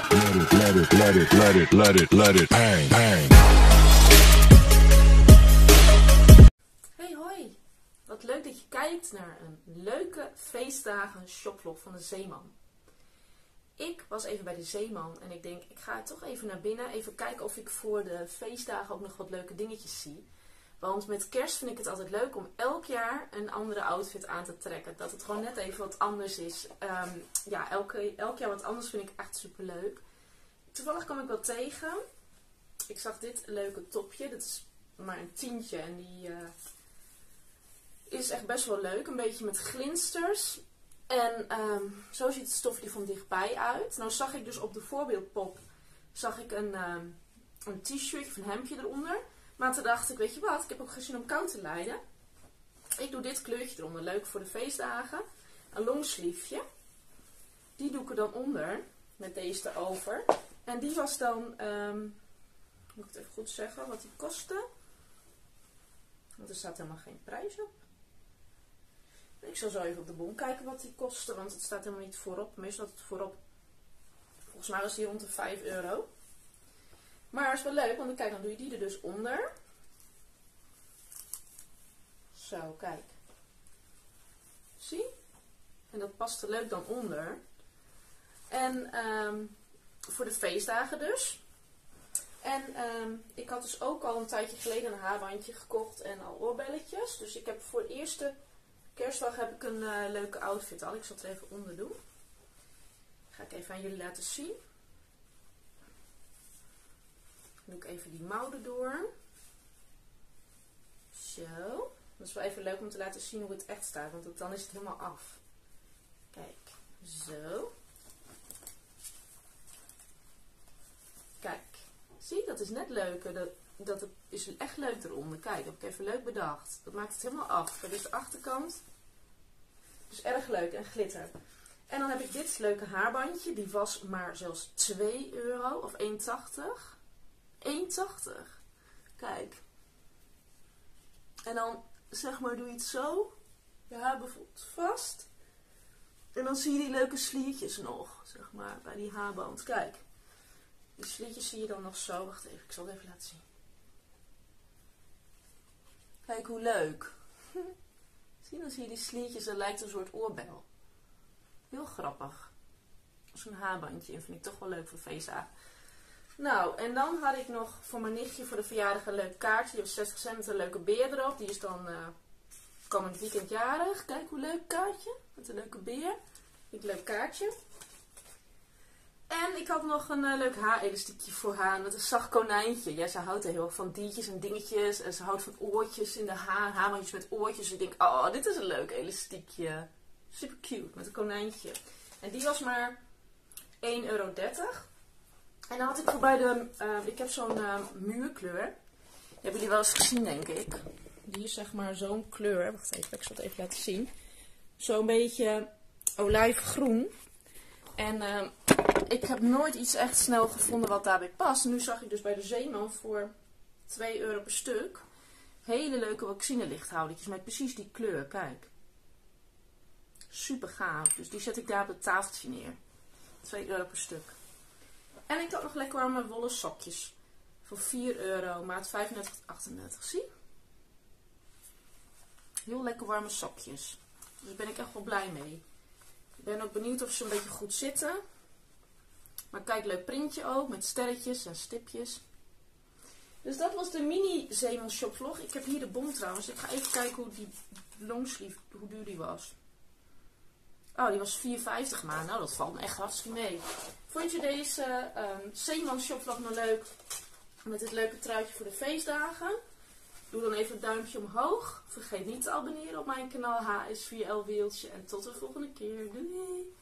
Let it, let it, let it, let it, let it, let. Hey hoi! Wat leuk dat je kijkt naar een leuke feestdagen shopvlog van de Zeeman. Ik was even bij de Zeeman en ik denk, ik ga toch even naar binnen. Even kijken of ik voor de feestdagen ook nog wat leuke dingetjes zie. Want met kerst vind ik het altijd leuk om elk jaar een andere outfit aan te trekken. Dat het gewoon net even wat anders is. Ehm, ja, elke, elk jaar wat anders vind ik echt super leuk. Toevallig kwam ik wel tegen. Ik zag dit leuke topje. Dat is maar een tientje en die eh, is echt best wel leuk. Een beetje met glinsters. En ehm, zo ziet het stofje van dichtbij uit. Nou zag ik dus op de voorbeeldpop zag ik een, ehm, een t-shirt of een hemdje eronder. Maar toen dacht ik, weet je wat, ik heb ook geen zin om koud te lijden. Ik doe dit kleurtje eronder, leuk voor de feestdagen. Een longsleeveje. Die doe ik er dan onder, met deze erover. En die was dan, ehm, moet ik het even goed zeggen, wat die kostte. Want er staat helemaal geen prijs op. Ik zal zo even op de bon kijken wat die kostte, want het staat helemaal niet voorop. Meestal staat het voorop. Volgens mij was die rond de 5 euro. Maar is wel leuk, want kijk, dan doe je die er dus onder. Zo, kijk. Zie? En dat past er leuk dan onder. En ehm, voor de feestdagen dus. En ehm, ik had dus ook al een tijdje geleden een haarbandje gekocht en al oorbelletjes. Dus ik heb voor de eerste kerstdag heb ik een eh, leuke outfit al. Ik zal het even onder doen. Ga ik even aan jullie laten zien. Doe ik even die mouw erdoor. Zo. Dat is wel even leuk om te laten zien hoe het echt staat, want dan is het helemaal af. Kijk, zo. Kijk, zie, dat is net leuker. Dat, dat is echt leuk eronder. Kijk, heb ik even leuk bedacht. Dat maakt het helemaal af. Dat is de achterkant. Dus erg leuk en glitter. En dan heb ik dit leuke haarbandje. Die was maar zelfs 2 euro of 1,80. 1,80. Kijk. En dan zeg maar doe je het zo. Je haar bijvoorbeeld vast. En dan zie je die leuke sliertjes nog. Zeg maar bij die haarband. Kijk. Die sliertjes zie je dan nog zo. Wacht even. Ik zal het even laten zien. Kijk hoe leuk. zie dan zie je die sliertjes. Dat lijkt een soort oorbel. Heel grappig. Zo'n haarbandje. Vind ik toch wel leuk voor feestdagen. Nou, en dan had ik nog voor mijn nichtje voor de verjaardag een leuk kaartje. Die was 60 cent met een leuke beer erop. Die is dan uh, komend weekend jarig. Kijk hoe leuk kaartje. Met een leuke beer. Een leuk kaartje. En ik had nog een uh, leuk haarelastiekje voor haar. Met een zacht konijntje. Ja, ze houdt er heel erg van diertjes en dingetjes. En ze houdt van oortjes in de haar. Haarmandjes met oortjes. ik denk, oh, dit is een leuk elastiekje. Super cute. Met een konijntje. En die was maar 1,30 euro. En dan had ik voorbij de, uh, ik heb zo'n uh, muurkleur. Die hebben jullie wel eens gezien, denk ik. Die is zeg maar zo'n kleur. Wacht even, ik zal het even laten zien. Zo'n beetje olijfgroen. En uh, ik heb nooit iets echt snel gevonden wat daarbij past. Nu zag ik dus bij de Zeeman voor 2 euro per stuk. Hele leuke waxine lichthoudertjes met precies die kleur, kijk. Super gaaf. Dus die zet ik daar op het tafeltje neer. 2 euro per stuk. En ik had nog lekker warme wollen sokjes. Voor 4 euro, maat 35 tot 38. Zie? Heel lekker warme sokjes. Daar ben ik echt wel blij mee. Ik ben ook benieuwd of ze een beetje goed zitten. Maar kijk, leuk printje ook. Met sterretjes en stipjes. Dus dat was de mini Zeeman Shop vlog. Ik heb hier de bon trouwens. Ik ga even kijken hoe die longsleeve, hoe duur die was. Oh, die was 4,50 maar. Nou, dat valt me echt hartstikke mee. Vond je deze um, Zeeman shopvlog nou leuk? Met dit leuke truitje voor de feestdagen? Doe dan even een duimpje omhoog. Vergeet niet te abonneren op mijn kanaal HSVL Weeltje. En tot de volgende keer. Doei!